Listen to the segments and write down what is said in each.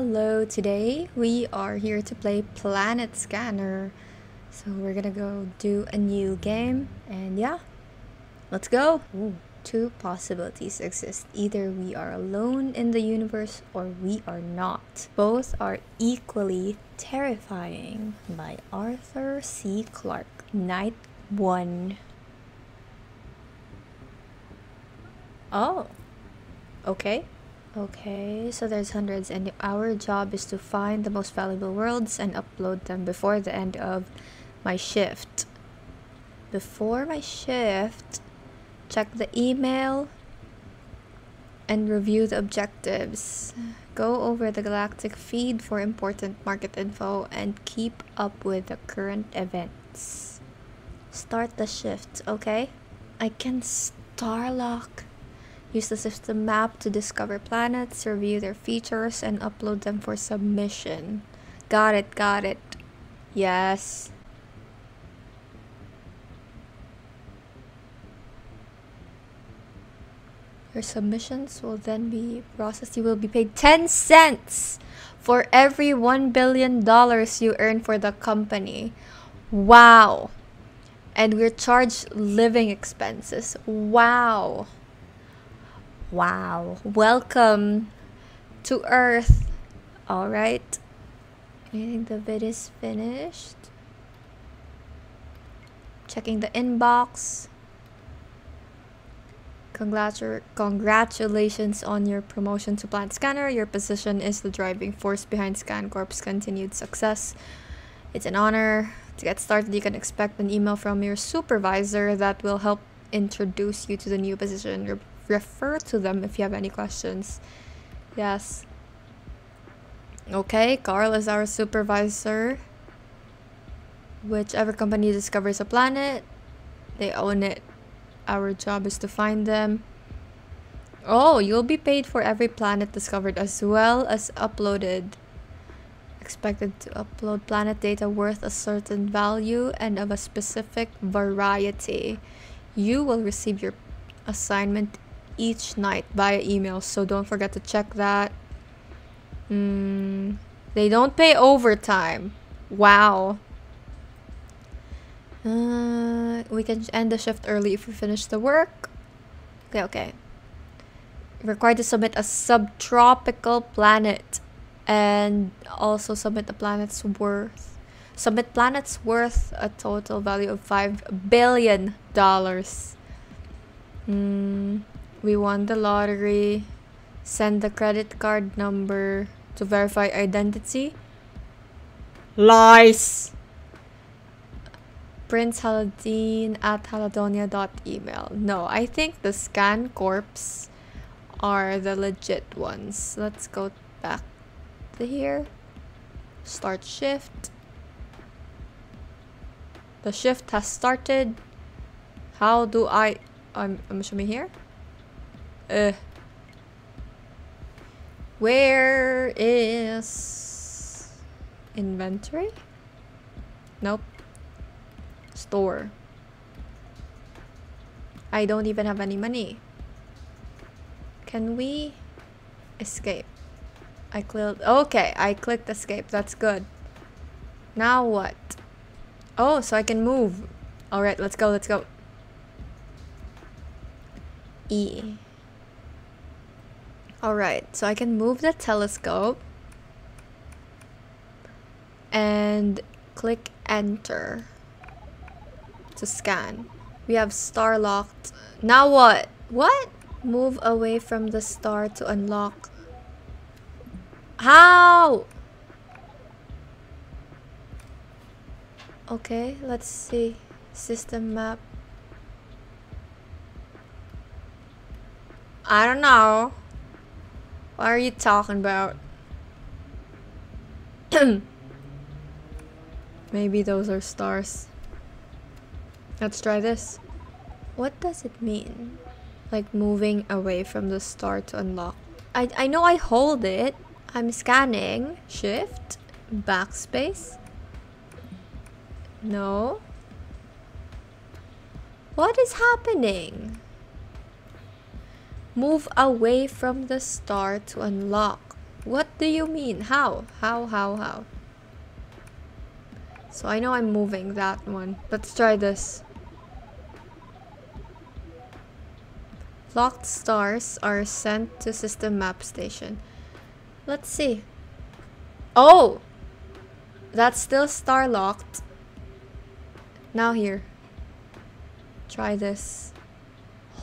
Hello, today we are here to play Planet Scanner. So we're gonna go do a new game and yeah, let's go. Ooh, two possibilities exist. Either we are alone in the universe or we are not. Both are equally terrifying by Arthur C. Clarke. Night 1. Oh. Okay. Okay, so there's hundreds, and our job is to find the most valuable worlds and upload them before the end of my shift. Before my shift, check the email and review the objectives. Go over the galactic feed for important market info and keep up with the current events. Start the shift, okay? I can starlock Use the system map to discover planets, review their features, and upload them for submission. Got it, got it. Yes. Your submissions will then be processed. You will be paid 10 cents for every $1 billion you earn for the company. Wow. And we're charged living expenses. Wow. Wow. Welcome to Earth. Alright. I think the vid is finished. Checking the inbox. Congratu congratulations on your promotion to Planet Scanner. Your position is the driving force behind ScanCorp's continued success. It's an honor. To get started, you can expect an email from your supervisor that will help introduce you to the new position refer to them if you have any questions. Yes. Okay, Carl is our supervisor. Whichever company discovers a planet, they own it. Our job is to find them. Oh, you'll be paid for every planet discovered as well as uploaded. Expected to upload planet data worth a certain value and of a specific variety. You will receive your assignment each night via email, so don't forget to check that. Mm, they don't pay overtime. Wow. Uh, we can end the shift early if we finish the work. Okay, okay. Required to submit a subtropical planet and also submit the planet's worth. Submit planets worth a total value of $5 billion. Hmm. We won the lottery. Send the credit card number to verify identity. Lies! Prince Haladine at haladonia.email. No, I think the ScanCorps are the legit ones. Let's go back to here. Start shift. The shift has started. How do I... I'm, I'm assuming here? Uh, where is inventory? Nope. Store. I don't even have any money. Can we escape? I clicked. Okay, I clicked escape. That's good. Now what? Oh, so I can move. Alright, let's go, let's go. E. Alright, so I can move the telescope and click enter to scan. We have star locked. Now what? What? Move away from the star to unlock. How? Okay, let's see. System map. I don't know. What are you talking about? Maybe those are stars. Let's try this. What does it mean? Like moving away from the star to unlock. I, I know I hold it. I'm scanning. Shift. Backspace. No. What is happening? Move away from the star to unlock. What do you mean? How? How, how, how? So I know I'm moving that one. Let's try this. Locked stars are sent to system map station. Let's see. Oh! That's still star locked. Now here. Try this.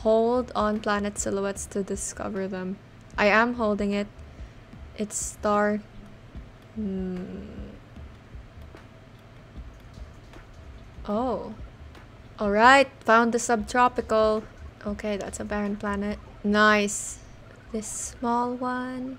Hold on planet silhouettes to discover them. I am holding it. It's star... Hmm. Oh. Alright, found the subtropical. Okay, that's a barren planet. Nice. This small one.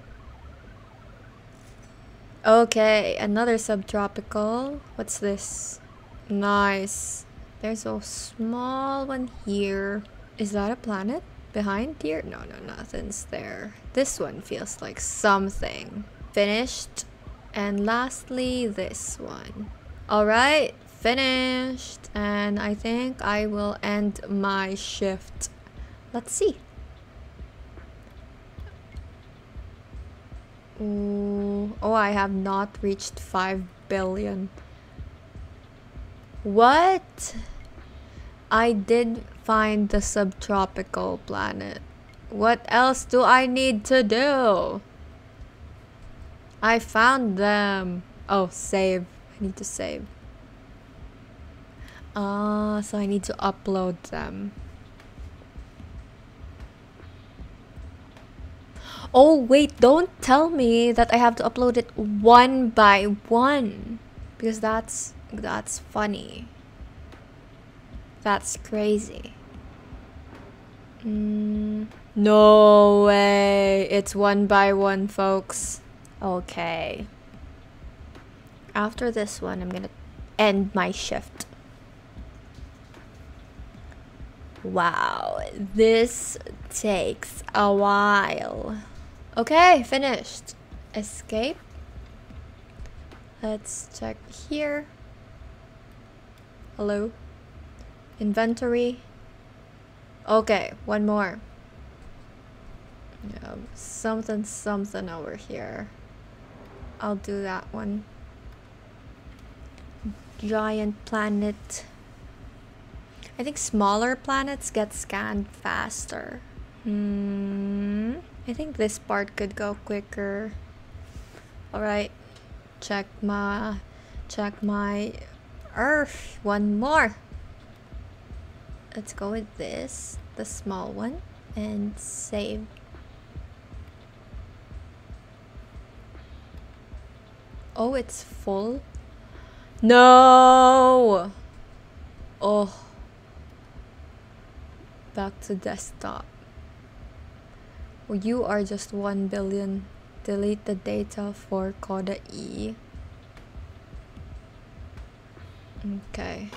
Okay, another subtropical. What's this? Nice. There's a small one here. Is that a planet behind here? No, no, nothing's there. This one feels like something. Finished. And lastly, this one. Alright, finished. And I think I will end my shift. Let's see. Ooh. Oh, I have not reached 5 billion. What? I did find the subtropical planet. What else do I need to do? I found them. Oh, save. I need to save. Ah, uh, so I need to upload them. Oh, wait, don't tell me that I have to upload it one by one. Because that's that's funny. That's crazy. Mm, no way. It's one by one, folks. Okay. After this one, I'm gonna end my shift. Wow, this takes a while. Okay, finished. Escape. Let's check here. Hello? Inventory. Okay, one more. Yeah, something something over here. I'll do that one. Giant planet. I think smaller planets get scanned faster. Hmm. I think this part could go quicker. Alright. Check my check my earth. One more. Let's go with this, the small one, and save. Oh, it's full? No! Oh. Back to desktop. You are just 1 billion. Delete the data for Coda E. Okay.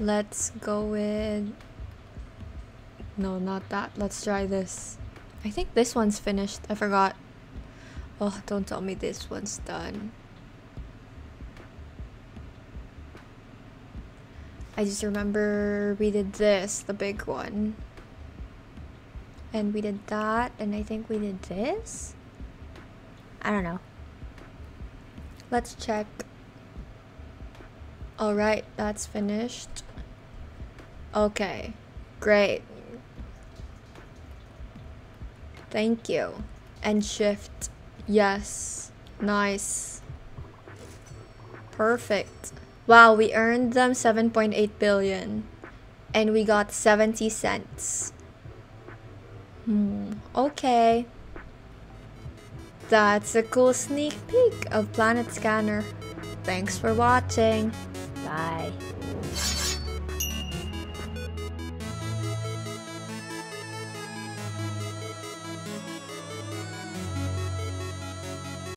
Let's go with... No, not that. Let's try this. I think this one's finished. I forgot. Oh, don't tell me this one's done. I just remember we did this, the big one. And we did that, and I think we did this? I don't know. Let's check. Alright, that's finished. Okay, great. Thank you. And shift. Yes. Nice. Perfect. Wow, we earned them 7.8 billion. And we got 70 cents. Hmm, okay. That's a cool sneak peek of Planet Scanner. Thanks for watching. Bye.